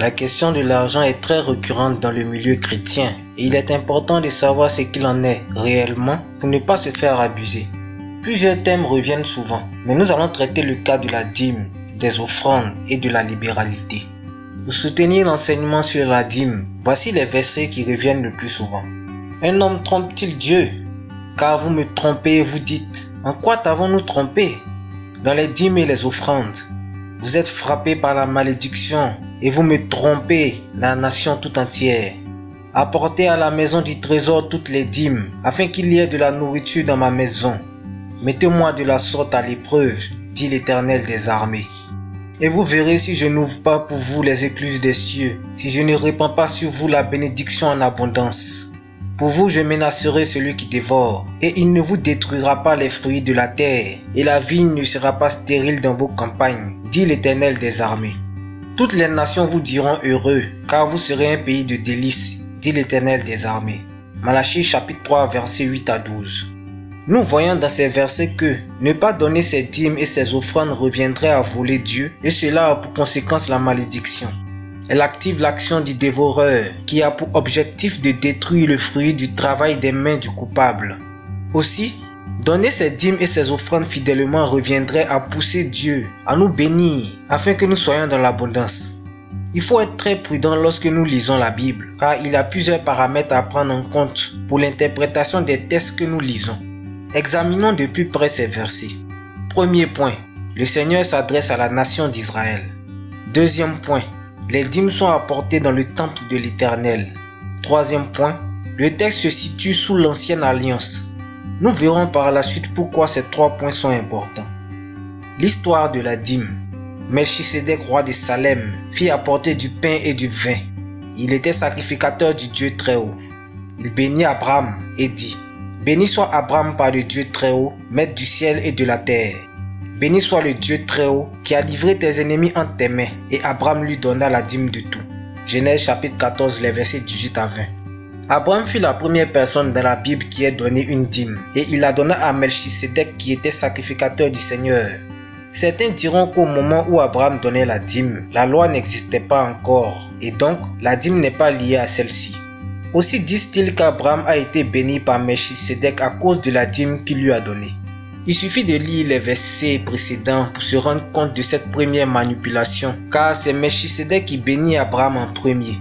La question de l'argent est très récurrente dans le milieu chrétien et il est important de savoir ce qu'il en est réellement pour ne pas se faire abuser. Plusieurs thèmes reviennent souvent, mais nous allons traiter le cas de la dîme, des offrandes et de la libéralité. Pour soutenir l'enseignement sur la dîme, voici les versets qui reviennent le plus souvent. Un homme trompe-t-il Dieu? Car vous me trompez et vous dites, en quoi t'avons-nous trompé? Dans les dîmes et les offrandes. Vous êtes frappés par la malédiction et vous me trompez, la nation tout entière. Apportez à la maison du trésor toutes les dîmes, afin qu'il y ait de la nourriture dans ma maison. Mettez-moi de la sorte à l'épreuve, dit l'Éternel des armées. Et vous verrez si je n'ouvre pas pour vous les écluses des cieux, si je ne répands pas sur vous la bénédiction en abondance. Pour vous, je menacerai celui qui dévore, et il ne vous détruira pas les fruits de la terre, et la vigne ne sera pas stérile dans vos campagnes, dit l'Éternel des armées. Toutes les nations vous diront heureux, car vous serez un pays de délices, dit l'Éternel des armées. Malachie chapitre 3 versets 8 à 12. Nous voyons dans ces versets que ne pas donner ses dîmes et ses offrandes reviendrait à voler Dieu, et cela a pour conséquence la malédiction. Elle active l'action du dévoreur qui a pour objectif de détruire le fruit du travail des mains du coupable. Aussi, donner ses dîmes et ses offrandes fidèlement reviendrait à pousser Dieu à nous bénir afin que nous soyons dans l'abondance. Il faut être très prudent lorsque nous lisons la Bible car il y a plusieurs paramètres à prendre en compte pour l'interprétation des textes que nous lisons. Examinons de plus près ces versets. Premier point, le Seigneur s'adresse à la nation d'Israël. Deuxième point, les dîmes sont apportées dans le temple de l'Éternel. Troisième point, le texte se situe sous l'ancienne alliance. Nous verrons par la suite pourquoi ces trois points sont importants. L'histoire de la dîme. Melchisedec, roi de Salem, fit apporter du pain et du vin. Il était sacrificateur du Dieu très haut. Il bénit Abraham et dit, Béni soit Abraham par le Dieu très haut, maître du ciel et de la terre. Béni soit le Dieu très haut qui a livré tes ennemis entre tes mains. Et Abraham lui donna la dîme de tout. Genèse chapitre 14, les versets 18 à 20. Abraham fut la première personne dans la Bible qui ait donné une dîme. Et il la donna à Melchisedec qui était sacrificateur du Seigneur. Certains diront qu'au moment où Abraham donnait la dîme, la loi n'existait pas encore. Et donc, la dîme n'est pas liée à celle-ci. Aussi disent-ils qu'Abraham a été béni par Melchisedec à cause de la dîme qu'il lui a donnée. Il suffit de lire les versets précédents pour se rendre compte de cette première manipulation, car c'est Melchisedec qui bénit Abraham en premier.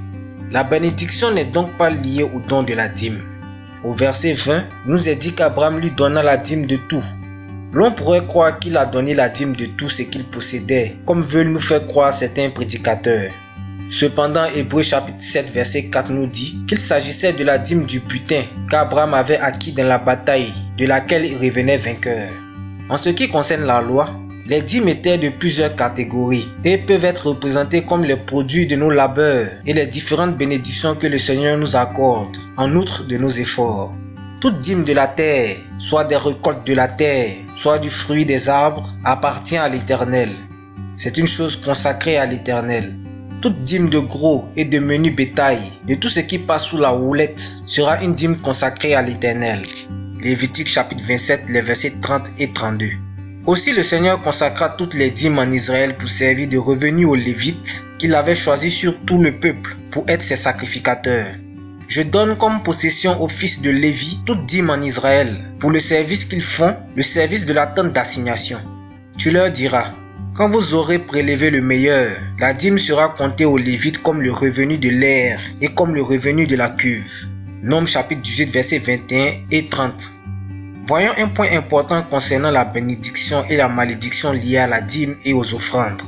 La bénédiction n'est donc pas liée au don de la dîme. Au verset 20, nous est dit qu'Abraham lui donna la dîme de tout. L'on pourrait croire qu'il a donné la dîme de tout ce qu'il possédait, comme veulent nous faire croire certains prédicateurs. Cependant, Hébreu chapitre 7 verset 4 nous dit qu'il s'agissait de la dîme du butin qu'Abraham avait acquis dans la bataille de laquelle il revenait vainqueur. En ce qui concerne la loi, les dîmes étaient de plusieurs catégories et peuvent être représentées comme les produits de nos labeurs et les différentes bénédictions que le Seigneur nous accorde, en outre de nos efforts. Toute dîme de la terre, soit des récoltes de la terre, soit du fruit des arbres, appartient à l'Éternel. C'est une chose consacrée à l'Éternel. Toute dîme de gros et de menu bétail, de tout ce qui passe sous la houlette, sera une dîme consacrée à l'Éternel. Lévitique chapitre 27, les versets 30 et 32. Aussi le Seigneur consacra toutes les dîmes en Israël pour servir de revenu aux Lévites qu'il avait choisis sur tout le peuple pour être ses sacrificateurs. Je donne comme possession aux fils de Lévi toute dîme en Israël pour le service qu'ils font, le service de la tente d'assignation. Tu leur diras, quand vous aurez prélevé le meilleur, la dîme sera comptée aux Lévites comme le revenu de l'air et comme le revenu de la cuve. Nombre chapitre 18 versets 21 et 30. Voyons un point important concernant la bénédiction et la malédiction liées à la dîme et aux offrandes.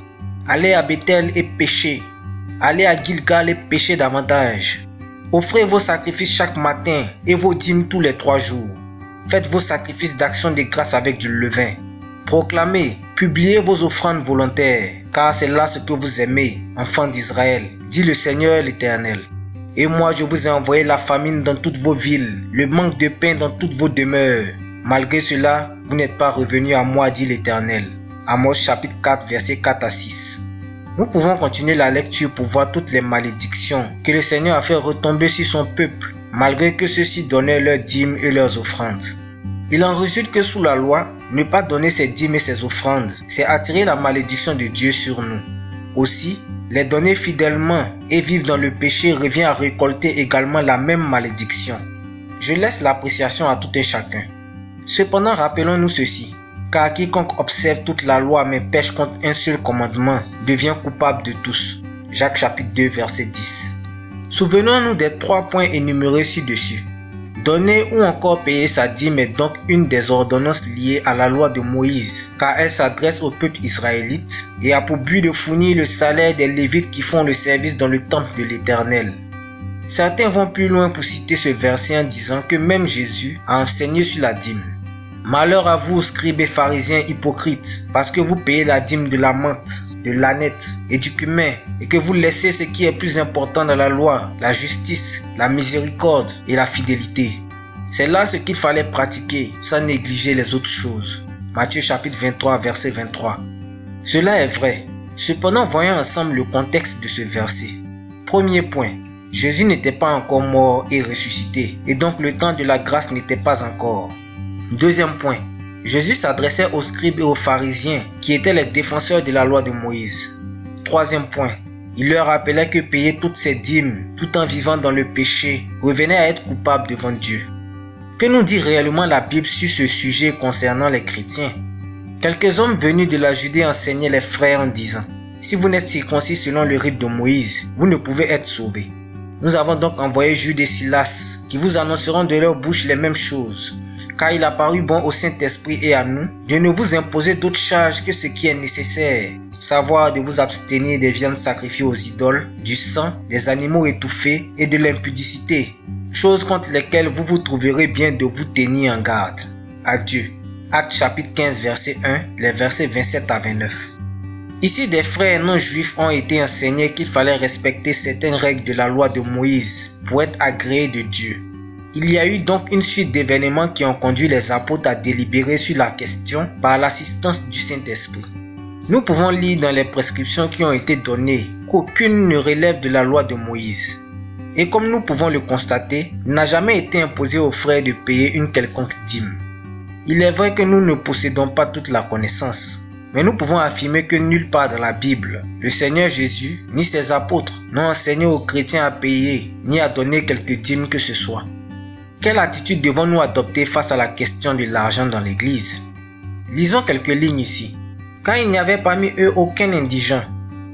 Allez à Bethel et péchez. Allez à Gilgal et péchez davantage. Offrez vos sacrifices chaque matin et vos dîmes tous les trois jours. Faites vos sacrifices d'action de grâce avec du levain. Proclamez, publiez vos offrandes volontaires, car c'est là ce que vous aimez, enfants d'Israël, dit le Seigneur l'Éternel. Et moi je vous ai envoyé la famine dans toutes vos villes, le manque de pain dans toutes vos demeures. Malgré cela, vous n'êtes pas revenus à moi, dit l'Éternel. Amos chapitre 4, versets 4 à 6. Nous pouvons continuer la lecture pour voir toutes les malédictions que le Seigneur a fait retomber sur son peuple, malgré que ceux-ci donnaient leurs dîmes et leurs offrandes. Il en résulte que sous la loi, ne pas donner ses dîmes et ses offrandes, c'est attirer la malédiction de Dieu sur nous. Aussi, les donner fidèlement et vivre dans le péché revient à récolter également la même malédiction. Je laisse l'appréciation à tout un chacun. Cependant, rappelons-nous ceci, car quiconque observe toute la loi mais pêche contre un seul commandement devient coupable de tous. Jacques chapitre 2 verset 10. Souvenons-nous des trois points énumérés ci-dessus. Donner ou encore payer sa dîme est donc une des ordonnances liées à la loi de Moïse, car elle s'adresse au peuple israélite et a pour but de fournir le salaire des Lévites qui font le service dans le temple de l'Éternel. Certains vont plus loin pour citer ce verset en disant que même Jésus a enseigné sur la dîme. Malheur à vous, scribes et pharisiens hypocrites, parce que vous payez la dîme de la menthe, de l'ânette et du cumin, et que vous laissez ce qui est plus important dans la loi, la justice, la miséricorde et la fidélité. C'est là ce qu'il fallait pratiquer, sans négliger les autres choses. Matthieu chapitre 23, verset 23. Cela est vrai. Cependant, voyons ensemble le contexte de ce verset. Premier point. Jésus n'était pas encore mort et ressuscité, et donc le temps de la grâce n'était pas encore. Deuxième point, Jésus s'adressait aux scribes et aux pharisiens qui étaient les défenseurs de la loi de Moïse. Troisième point, il leur rappelait que payer toutes ces dîmes tout en vivant dans le péché revenait à être coupable devant Dieu. Que nous dit réellement la Bible sur ce sujet concernant les chrétiens? Quelques hommes venus de la Judée enseignaient les frères en disant Si vous n'êtes circoncis selon le rite de Moïse, vous ne pouvez être sauvés. Nous avons donc envoyé Jude et Silas qui vous annonceront de leur bouche les mêmes choses car il a paru bon au Saint-Esprit et à nous de ne vous imposer d'autres charges que ce qui est nécessaire, savoir de vous abstenir des viandes sacrifiées aux idoles, du sang, des animaux étouffés et de l'impudicité, choses contre lesquelles vous vous trouverez bien de vous tenir en garde. Adieu. Acte chapitre 15 verset 1, les versets 27 à 29. Ici, des frères non juifs ont été enseignés qu'il fallait respecter certaines règles de la loi de Moïse pour être agréé de Dieu. Il y a eu donc une suite d'événements qui ont conduit les apôtres à délibérer sur la question par l'assistance du Saint-Esprit. Nous pouvons lire dans les prescriptions qui ont été données qu'aucune ne relève de la loi de Moïse. Et comme nous pouvons le constater, il n'a jamais été imposé aux frères de payer une quelconque dîme. Il est vrai que nous ne possédons pas toute la connaissance, mais nous pouvons affirmer que nulle part dans la Bible, le Seigneur Jésus ni ses apôtres n'ont enseigné aux chrétiens à payer ni à donner quelque dîme que ce soit. Quelle attitude devons-nous adopter face à la question de l'argent dans l'Église? Lisons quelques lignes ici. Quand il n'y avait parmi eux aucun indigent,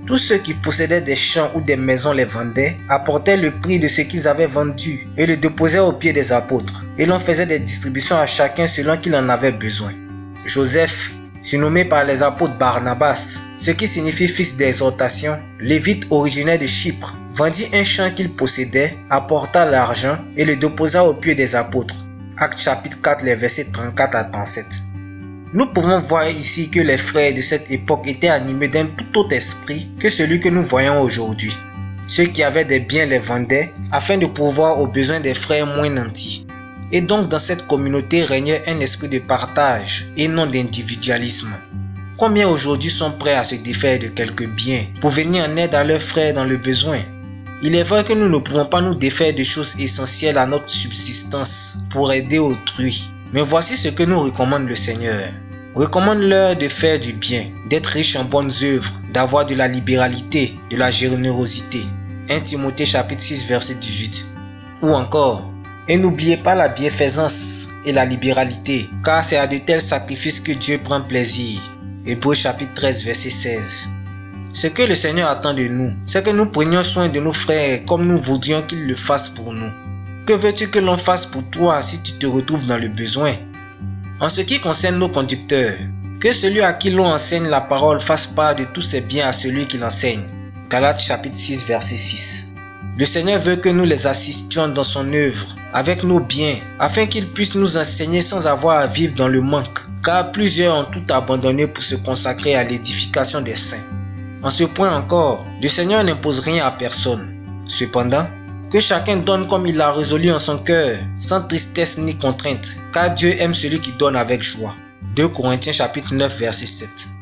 tous ceux qui possédaient des champs ou des maisons les vendaient, apportaient le prix de ce qu'ils avaient vendu et le déposaient aux pieds des apôtres, et l'on faisait des distributions à chacun selon qu'il en avait besoin. Joseph, surnommé par les apôtres Barnabas, ce qui signifie fils d'exhortation, lévite originaire de Chypre, vendit un champ qu'il possédait, apporta l'argent et le déposa au pied des apôtres. Acte chapitre 4, les versets 34 à 37. Nous pouvons voir ici que les frères de cette époque étaient animés d'un tout autre esprit que celui que nous voyons aujourd'hui. Ceux qui avaient des biens les vendaient afin de pouvoir aux besoins des frères moins nantis. Et donc dans cette communauté régnait un esprit de partage et non d'individualisme. Combien aujourd'hui sont prêts à se défaire de quelques biens pour venir en aide à leurs frères dans le besoin? Il est vrai que nous ne pouvons pas nous défaire de choses essentielles à notre subsistance pour aider autrui. Mais voici ce que nous recommande le Seigneur. Recommande-leur de faire du bien, d'être riche en bonnes œuvres, d'avoir de la libéralité, de la générosité. 1 Timothée chapitre 6 verset 18. Ou encore, et n'oubliez pas la bienfaisance et la libéralité, car c'est à de tels sacrifices que Dieu prend plaisir. Hébreu chapitre 13 verset 16. Ce que le Seigneur attend de nous, c'est que nous prenions soin de nos frères comme nous voudrions qu'ils le fassent pour nous. Que veux-tu que l'on fasse pour toi si tu te retrouves dans le besoin? En ce qui concerne nos conducteurs, que celui à qui l'on enseigne la parole fasse part de tous ses biens à celui qui l'enseigne. Galates chapitre 6 verset 6. Le Seigneur veut que nous les assistions dans son œuvre, avec nos biens, afin qu'il puisse nous enseigner sans avoir à vivre dans le manque, car plusieurs ont tout abandonné pour se consacrer à l'édification des saints. En ce point encore, le Seigneur n'impose rien à personne. Cependant, que chacun donne comme il l'a résolu en son cœur, sans tristesse ni contrainte, car Dieu aime celui qui donne avec joie. 2 Corinthiens chapitre 9 verset 7.